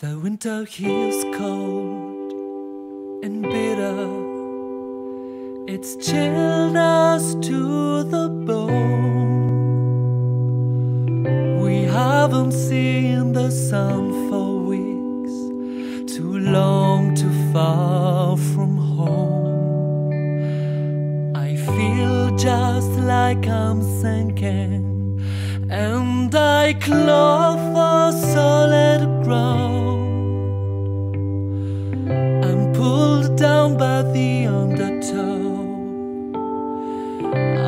The winter here's cold and bitter. It's chilled us to the bone. We haven't seen the sun for weeks, too long, too far from home. I feel just like I'm sinking, and I claw for solid ground. I'm pulled down by the undertow.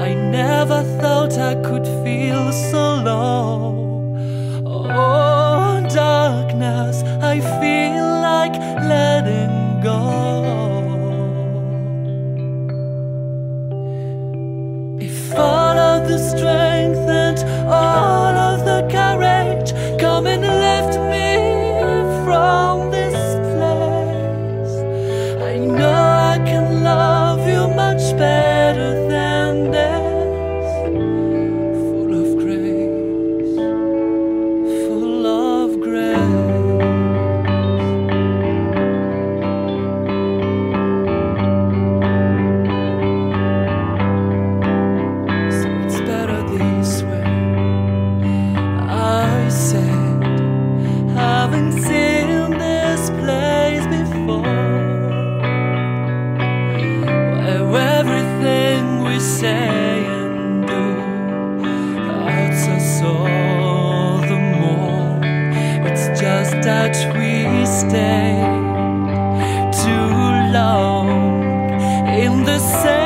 I never thought I could feel so low. Oh, darkness, I feel like letting go. If say